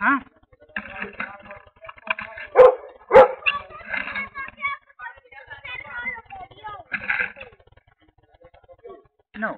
हाँ No.